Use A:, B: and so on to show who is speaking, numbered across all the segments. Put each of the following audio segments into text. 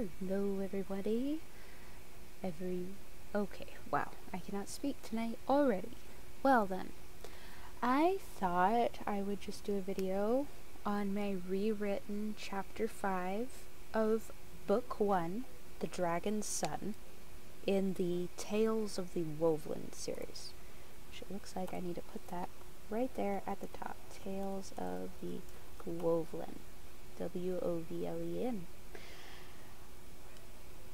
A: Hello, everybody. Every. Okay, wow, I cannot speak tonight already. Well, then, I thought I would just do a video on my rewritten chapter 5 of book 1, The Dragon's Son, in the Tales of the Wovlen series. Which it looks like I need to put that right there at the top. Tales of the Wovlen. W O V L E N.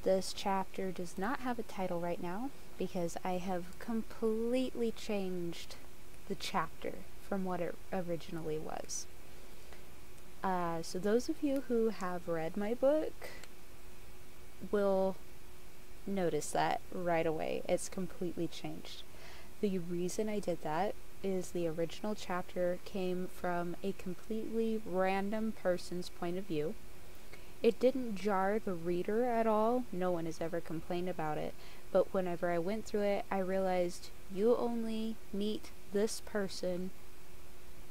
A: This chapter does not have a title right now because I have completely changed the chapter from what it originally was. Uh, so, those of you who have read my book will notice that right away. It's completely changed. The reason I did that is the original chapter came from a completely random person's point of view it didn't jar the reader at all. No one has ever complained about it. But whenever I went through it, I realized you only meet this person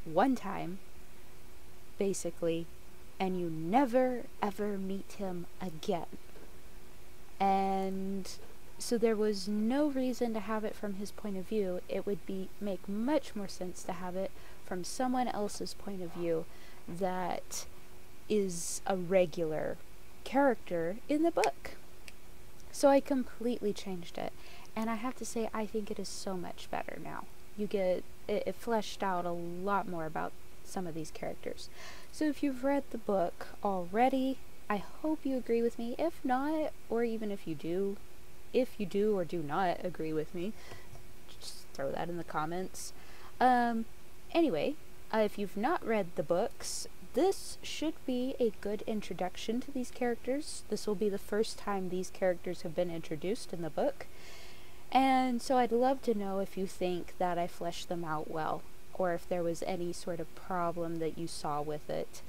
A: one time, basically, and you never ever meet him again. And so there was no reason to have it from his point of view. It would be make much more sense to have it from someone else's point of view that is a regular character in the book. So I completely changed it. And I have to say, I think it is so much better now. You get it, it fleshed out a lot more about some of these characters. So if you've read the book already, I hope you agree with me. If not, or even if you do, if you do or do not agree with me, just throw that in the comments. Um, anyway, uh, if you've not read the books, this should be a good introduction to these characters. This will be the first time these characters have been introduced in the book. And so I'd love to know if you think that I fleshed them out well, or if there was any sort of problem that you saw with it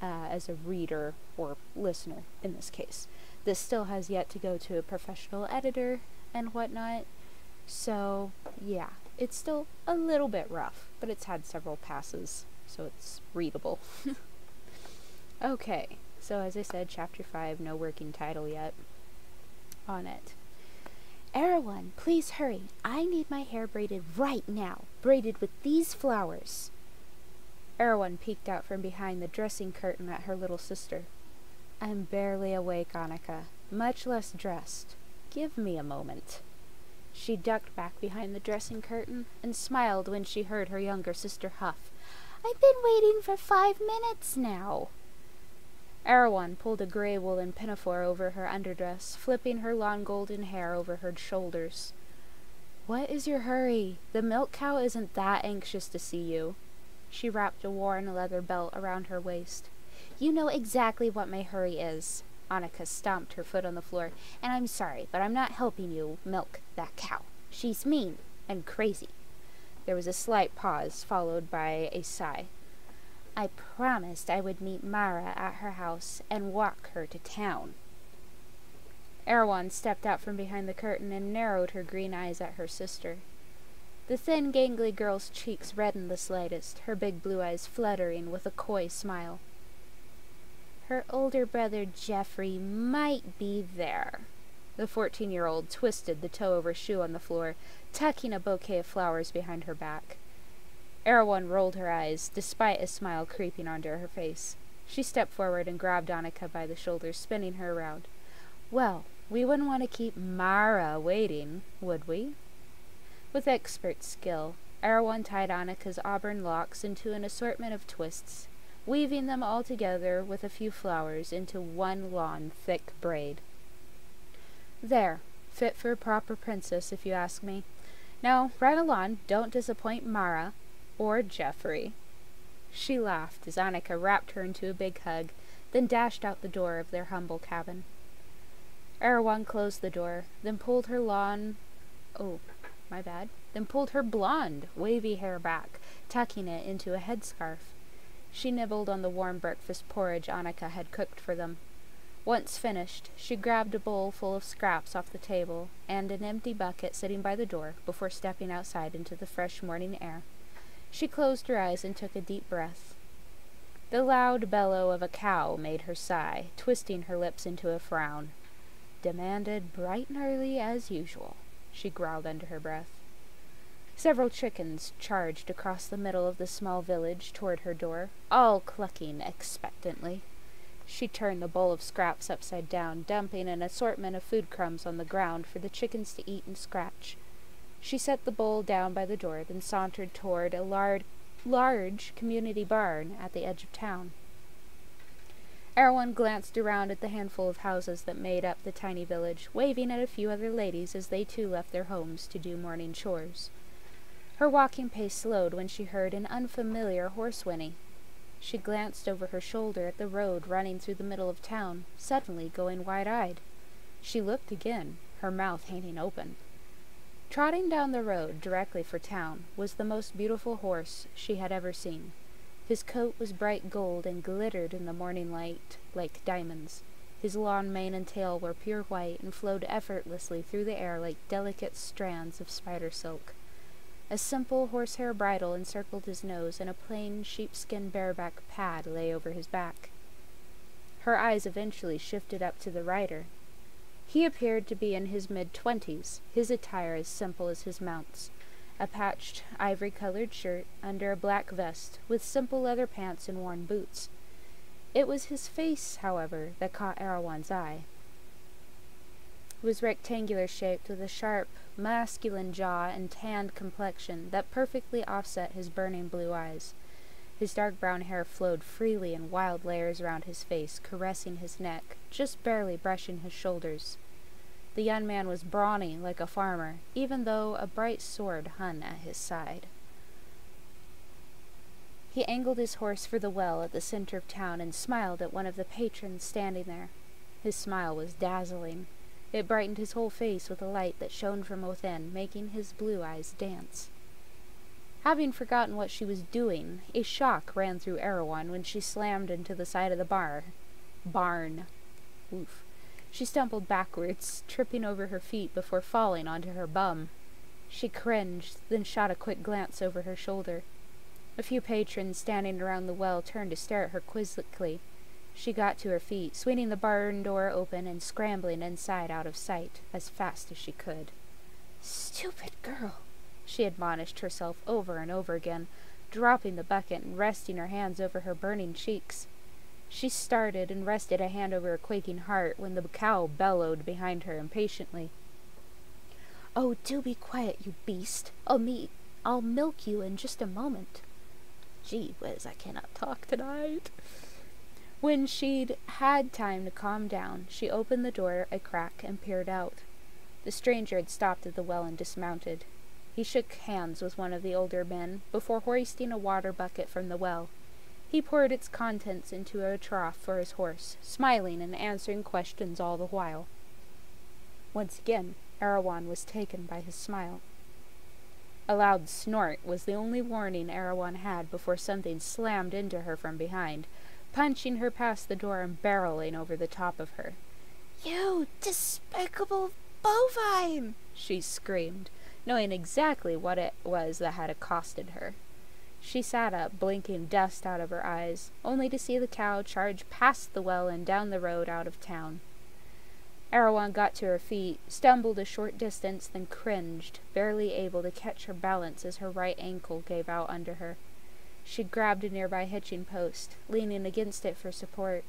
A: uh, as a reader or listener in this case. This still has yet to go to a professional editor and whatnot. So, yeah, it's still a little bit rough, but it's had several passes, so it's readable. Okay, so as I said, chapter 5, no working title yet on it. Erewhon, please hurry. I need my hair braided right now, braided with these flowers. Erewhon peeked out from behind the dressing curtain at her little sister. I'm barely awake, Annika, much less dressed. Give me a moment. She ducked back behind the dressing curtain and smiled when she heard her younger sister huff. I've been waiting for five minutes now. Erewhon pulled a gray woolen pinafore over her underdress, flipping her long golden hair over her shoulders. What is your hurry? The milk cow isn't that anxious to see you. She wrapped a worn leather belt around her waist. You know exactly what my hurry is. Annika stomped her foot on the floor. And I'm sorry, but I'm not helping you milk that cow. She's mean and crazy. There was a slight pause, followed by a sigh. I promised I would meet Mara at her house and walk her to town. Erewhon stepped out from behind the curtain and narrowed her green eyes at her sister. The thin, gangly girl's cheeks reddened the slightest, her big blue eyes fluttering with a coy smile. Her older brother Geoffrey might be there. The fourteen year old twisted the toe of her shoe on the floor, tucking a bouquet of flowers behind her back. Erewhon rolled her eyes, despite a smile creeping onto her face. She stepped forward and grabbed Annika by the shoulders, spinning her around. Well, we wouldn't want to keep Mara waiting, would we? With expert skill, Erewhon tied Annika's auburn locks into an assortment of twists, weaving them all together with a few flowers into one long, thick braid. There, fit for a proper princess, if you ask me. Now, right along, don't disappoint Mara, or Geoffrey. She laughed as Annika wrapped her into a big hug, then dashed out the door of their humble cabin. Erewhon closed the door, then pulled her long oh, my bad, then pulled her blonde, wavy hair back, tucking it into a headscarf. She nibbled on the warm breakfast porridge Annika had cooked for them. Once finished, she grabbed a bowl full of scraps off the table and an empty bucket sitting by the door before stepping outside into the fresh morning air. She closed her eyes and took a deep breath. The loud bellow of a cow made her sigh, twisting her lips into a frown. Demanded bright and early as usual, she growled under her breath. Several chickens charged across the middle of the small village toward her door, all clucking expectantly. She turned the bowl of scraps upside down, dumping an assortment of food crumbs on the ground for the chickens to eat and scratch. She set the bowl down by the door, then sauntered toward a large, large community barn at the edge of town. Erewhon glanced around at the handful of houses that made up the tiny village, waving at a few other ladies as they too left their homes to do morning chores. Her walking pace slowed when she heard an unfamiliar horse whinny. She glanced over her shoulder at the road running through the middle of town, suddenly going wide eyed. She looked again, her mouth hanging open. Trotting down the road directly for town was the most beautiful horse she had ever seen. His coat was bright gold and glittered in the morning light like diamonds. His long mane and tail were pure white and flowed effortlessly through the air like delicate strands of spider silk. A simple horsehair bridle encircled his nose, and a plain sheepskin bareback pad lay over his back. Her eyes eventually shifted up to the rider. He appeared to be in his mid twenties, his attire as simple as his mount's a patched ivory colored shirt under a black vest, with simple leather pants and worn boots. It was his face, however, that caught Erewhon's eye. It was rectangular shaped, with a sharp, masculine jaw and tanned complexion that perfectly offset his burning blue eyes. His dark brown hair flowed freely in wild layers around his face, caressing his neck, just barely brushing his shoulders. The young man was brawny like a farmer, even though a bright sword hung at his side. He angled his horse for the well at the center of town and smiled at one of the patrons standing there. His smile was dazzling. It brightened his whole face with a light that shone from within, making his blue eyes dance. Having forgotten what she was doing, a shock ran through Erewhon when she slammed into the side of the bar. Barn. Oof. She stumbled backwards, tripping over her feet before falling onto her bum. She cringed, then shot a quick glance over her shoulder. A few patrons standing around the well turned to stare at her quizzically. She got to her feet, swinging the barn door open and scrambling inside out of sight as fast as she could. Stupid girl, she admonished herself over and over again, dropping the bucket and resting her hands over her burning cheeks. She started and rested a hand over her quaking heart when the cow bellowed behind her impatiently. Oh, do be quiet, you beast. I'll meet I'll milk you in just a moment. Gee whiz, I cannot talk tonight. When she'd had time to calm down, she opened the door a crack and peered out. The stranger had stopped at the well and dismounted. He shook hands with one of the older men before hoisting a water bucket from the well. He poured its contents into a trough for his horse, smiling and answering questions all the while. Once again, Erewhon was taken by his smile. A loud snort was the only warning Erewhon had before something slammed into her from behind, punching her past the door and barreling over the top of her. You despicable bovine! she screamed, knowing exactly what it was that had accosted her. She sat up, blinking dust out of her eyes, only to see the cow charge past the well and down the road out of town. Erewhon got to her feet, stumbled a short distance, then cringed, barely able to catch her balance as her right ankle gave out under her. She grabbed a nearby hitching post, leaning against it for support.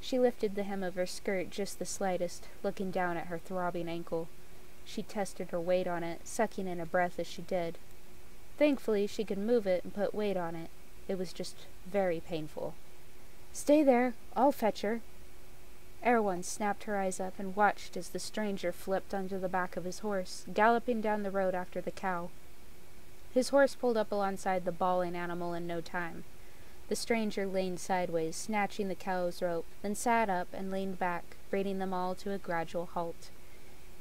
A: She lifted the hem of her skirt just the slightest, looking down at her throbbing ankle. She tested her weight on it, sucking in a breath as she did. Thankfully, she could move it and put weight on it. It was just very painful. Stay there. I'll fetch her. Erewhon snapped her eyes up and watched as the stranger flipped onto the back of his horse, galloping down the road after the cow. His horse pulled up alongside the bawling animal in no time. The stranger leaned sideways, snatching the cow's rope, then sat up and leaned back, bringing them all to a gradual halt.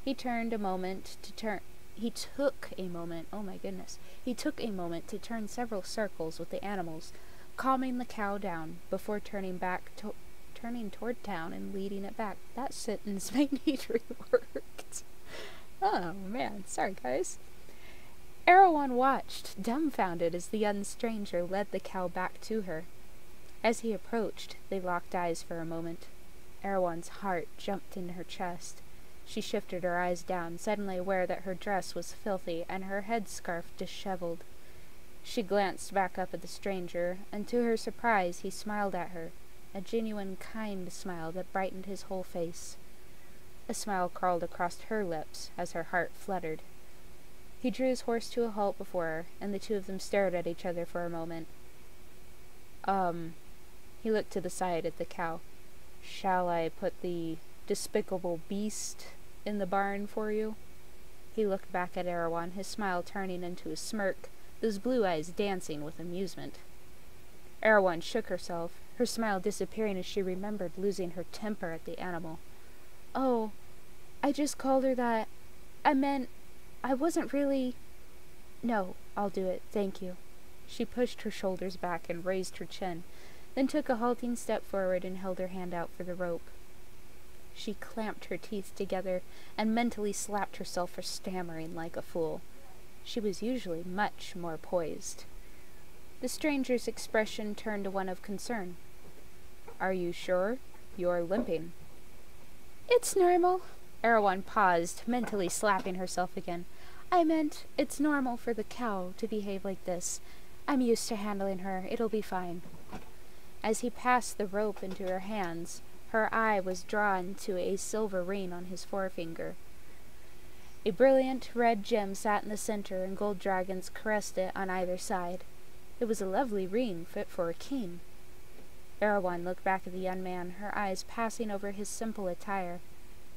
A: He turned a moment to turn. He took a moment. Oh my goodness. He took a moment to turn several circles with the animals, calming the cow down before turning back to turning toward town and leading it back. That sentence may need reworked. Oh man, sorry guys. Erewhon watched, dumbfounded, as the young stranger led the cow back to her. As he approached, they locked eyes for a moment. Erewhon's heart jumped in her chest. She shifted her eyes down, suddenly aware that her dress was filthy and her headscarf disheveled. She glanced back up at the stranger, and to her surprise he smiled at her, a genuine kind smile that brightened his whole face. A smile crawled across her lips as her heart fluttered. He drew his horse to a halt before her, and the two of them stared at each other for a moment. Um, he looked to the side at the cow. Shall I put the despicable beast in the barn for you? He looked back at Erewhon, his smile turning into a smirk, those blue eyes dancing with amusement. Erewhon shook herself, her smile disappearing as she remembered losing her temper at the animal. Oh, I just called her that. I meant, I wasn't really. No, I'll do it, thank you. She pushed her shoulders back and raised her chin, then took a halting step forward and held her hand out for the rope. She clamped her teeth together and mentally slapped herself for stammering like a fool. She was usually much more poised. The stranger's expression turned to one of concern. Are you sure? You're limping. It's normal. Erewhon paused, mentally slapping herself again. I meant it's normal for the cow to behave like this. I'm used to handling her. It'll be fine. As he passed the rope into her hands, her eye was drawn to a silver ring on his forefinger. A brilliant red gem sat in the center, and gold dragons caressed it on either side. It was a lovely ring, fit for a king. Erewhon looked back at the young man, her eyes passing over his simple attire.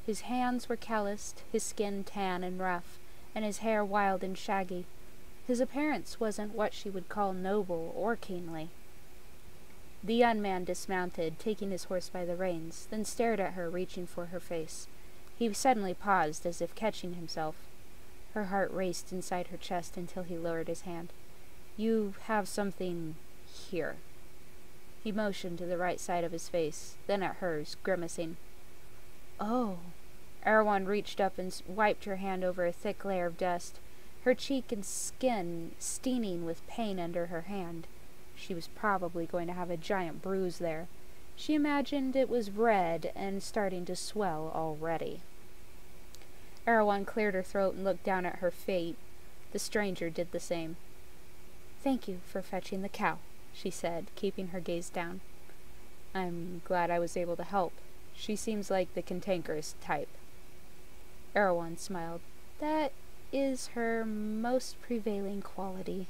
A: His hands were calloused, his skin tan and rough, and his hair wild and shaggy. His appearance wasn't what she would call noble or kingly. The young man dismounted, taking his horse by the reins, then stared at her, reaching for her face. He suddenly paused, as if catching himself. Her heart raced inside her chest until he lowered his hand. You have something here. He motioned to the right side of his face, then at hers, grimacing. Oh. Erewhon reached up and wiped her hand over a thick layer of dust, her cheek and skin stinging with pain under her hand. She was probably going to have a giant bruise there. She imagined it was red and starting to swell already. Erewhon cleared her throat and looked down at her fate. The stranger did the same. Thank you for fetching the cow, she said, keeping her gaze down. I'm glad I was able to help. She seems like the cantankerous type. Erewhon smiled. That is her most prevailing quality.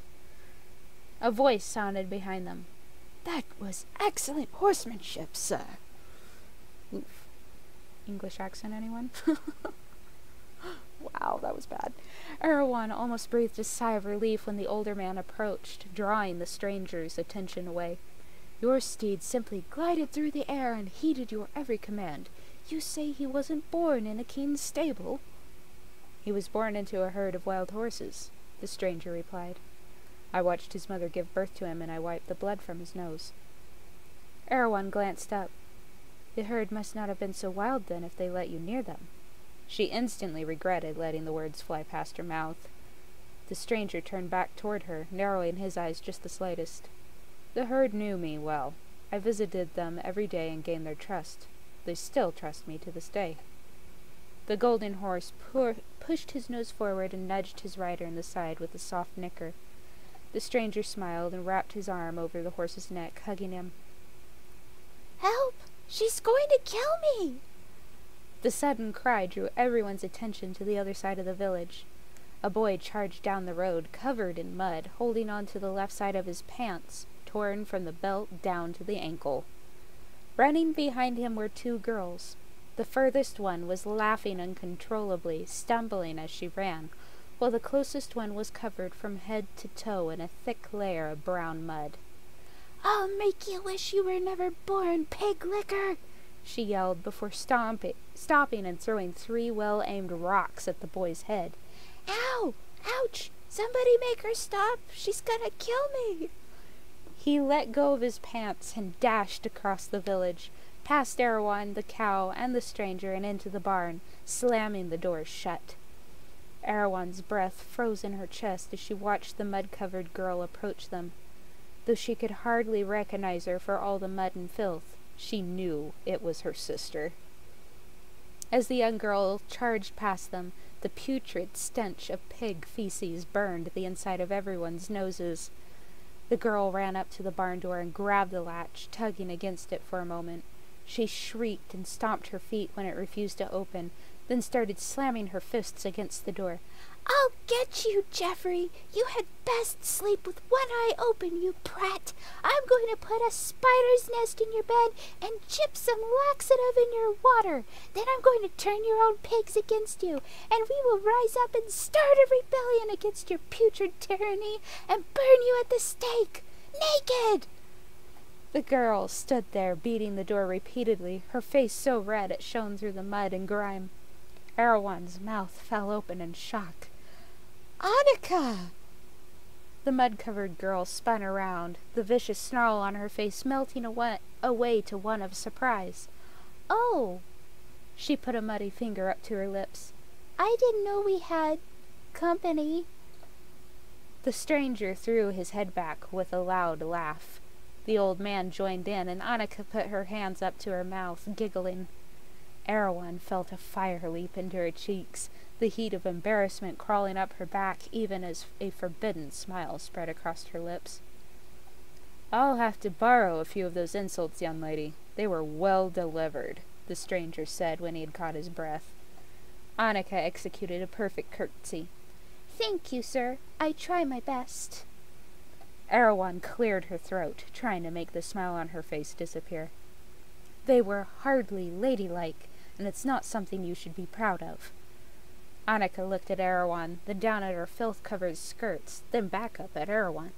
A: A voice sounded behind them. That was excellent horsemanship, sir. Oof. English accent, anyone? wow, that was bad. Erewhon almost breathed a sigh of relief when the older man approached, drawing the stranger's attention away. Your steed simply glided through the air and heeded your every command. You say he wasn't born in a king's stable? He was born into a herd of wild horses, the stranger replied. I watched his mother give birth to him, and I wiped the blood from his nose. Erewhon glanced up. The herd must not have been so wild then if they let you near them. She instantly regretted letting the words fly past her mouth. The stranger turned back toward her, narrowing his eyes just the slightest. The herd knew me well. I visited them every day and gained their trust. They still trust me to this day. The golden horse pushed his nose forward and nudged his rider in the side with a soft nicker. The stranger smiled and wrapped his arm over the horse's neck, hugging him. Help! She's going to kill me! The sudden cry drew everyone's attention to the other side of the village. A boy charged down the road, covered in mud, holding on to the left side of his pants, torn from the belt down to the ankle. Running behind him were two girls. The furthest one was laughing uncontrollably, stumbling as she ran, while the closest one was covered from head to toe in a thick layer of brown mud. I'll make you wish you were never born, pig licker! she yelled before stomping, stopping and throwing three well aimed rocks at the boy's head. Ow! Ouch! Somebody make her stop! She's gonna kill me! He let go of his pants and dashed across the village, past Erewhon, the cow, and the stranger, and into the barn, slamming the doors shut. Erewhon's breath froze in her chest as she watched the mud covered girl approach them. Though she could hardly recognize her for all the mud and filth, she knew it was her sister. As the young girl charged past them, the putrid stench of pig feces burned the inside of everyone's noses. The girl ran up to the barn door and grabbed the latch, tugging against it for a moment. She shrieked and stomped her feet when it refused to open, then started slamming her fists against the door. I'll get you, Geoffrey. You had best sleep with one eye open, you brat. I'm going to put a spider's nest in your bed and chip gypsum laxative in your water. Then I'm going to turn your own pigs against you, and we will rise up and start a rebellion against your putrid tyranny and burn you at the stake, naked. The girl stood there, beating the door repeatedly, her face so red it shone through the mud and grime. Erewhon's mouth fell open in shock. Annika! The mud-covered girl spun around, the vicious snarl on her face melting away, away to one of surprise. Oh! She put a muddy finger up to her lips. I didn't know we had company. The stranger threw his head back with a loud laugh. The old man joined in, and Annika put her hands up to her mouth, giggling. Erewhon felt a fire leap into her cheeks the heat of embarrassment crawling up her back even as a forbidden smile spread across her lips. I'll have to borrow a few of those insults, young lady. They were well delivered, the stranger said when he had caught his breath. Annika executed a perfect curtsy. Thank you, sir. I try my best. Erewhon cleared her throat, trying to make the smile on her face disappear. They were hardly ladylike, and it's not something you should be proud of. Annika looked at Erewhon, then down at her filth-covered skirts, then back up at Erewhon.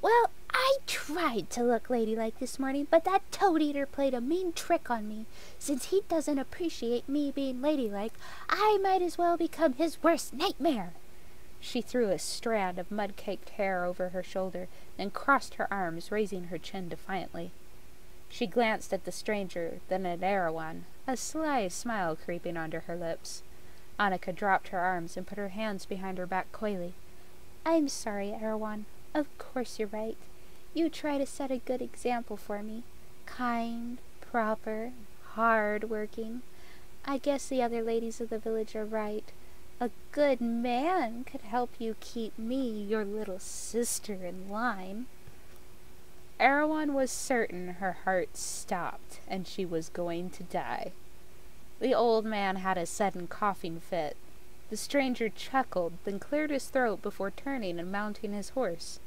A: Well, I tried to look ladylike this morning, but that toad-eater played a mean trick on me. Since he doesn't appreciate me being ladylike, I might as well become his worst nightmare. She threw a strand of mud-caked hair over her shoulder, then crossed her arms, raising her chin defiantly. She glanced at the stranger, then at Erewhon, a sly smile creeping onto her lips. Annika dropped her arms and put her hands behind her back coyly. I'm sorry, Erewhon. Of course you're right. You try to set a good example for me. Kind, proper, hard-working. I guess the other ladies of the village are right. A good man could help you keep me, your little sister, in line. Erewhon was certain her heart stopped and she was going to die. The old man had a sudden coughing fit. The stranger chuckled, then cleared his throat before turning and mounting his horse.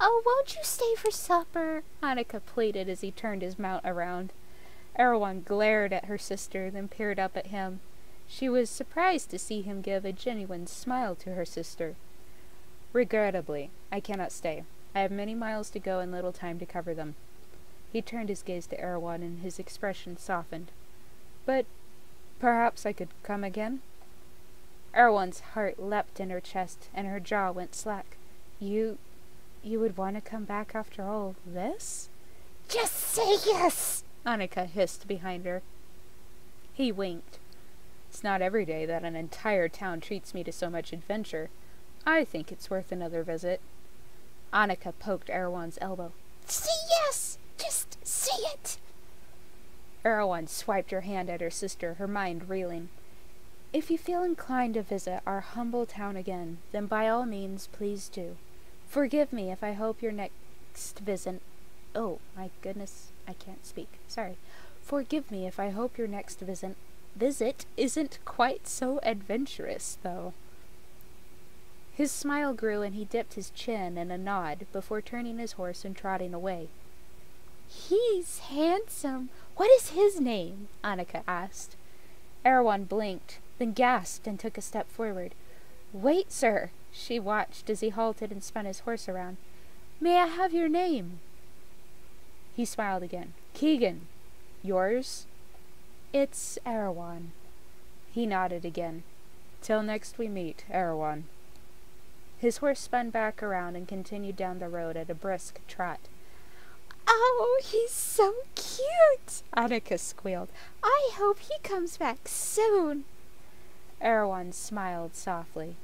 A: Oh, won't you stay for supper? Annika pleaded as he turned his mount around. Erewhon glared at her sister, then peered up at him. She was surprised to see him give a genuine smile to her sister. Regrettably, I cannot stay. I have many miles to go and little time to cover them. He turned his gaze to Erewhon, and his expression softened. But Perhaps I could come again? Erewhon's heart leapt in her chest, and her jaw went slack. You... you would want to come back after all this? Just say yes! Annika hissed behind her. He winked. It's not every day that an entire town treats me to so much adventure. I think it's worth another visit. Annika poked Erewhon's elbow. See, yes! Just see it! Erewhon swiped her hand at her sister, her mind reeling. If you feel inclined to visit our humble town again, then by all means please do. Forgive me if I hope your next visit... Oh, my goodness, I can't speak. Sorry. Forgive me if I hope your next visit visit isn't quite so adventurous, though. His smile grew and he dipped his chin in a nod before turning his horse and trotting away. He's handsome. What is his name? Annika asked. Erewhon blinked, then gasped and took a step forward. Wait, sir. She watched as he halted and spun his horse around. May I have your name? He smiled again. Keegan. Yours? It's Erewhon. He nodded again. Till next we meet, Erewhon. His horse spun back around and continued down the road at a brisk trot. Oh, he's so cute! Annika squealed. I hope he comes back soon. Erewhon smiled softly.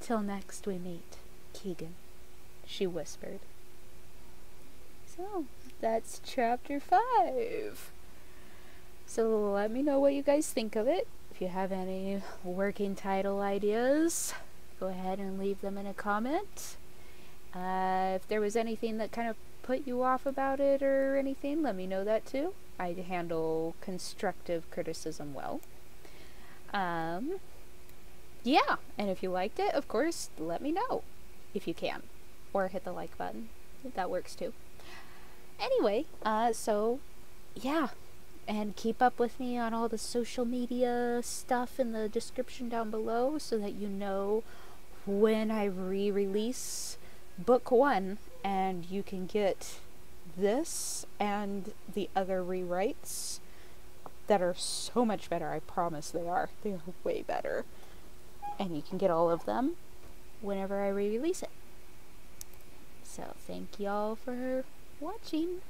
A: Till next we meet, Keegan, she whispered. So, that's chapter 5. So let me know what you guys think of it. If you have any working title ideas, go ahead and leave them in a comment. Uh, if there was anything that kind of put you off about it or anything, let me know that too. I handle constructive criticism well. Um, yeah, and if you liked it, of course, let me know if you can. Or hit the like button. That works too. Anyway, uh, so yeah, and keep up with me on all the social media stuff in the description down below so that you know when I re release book one and you can get this and the other rewrites that are so much better. I promise they are. They are way better. And you can get all of them whenever I re release it. So, thank y'all for watching.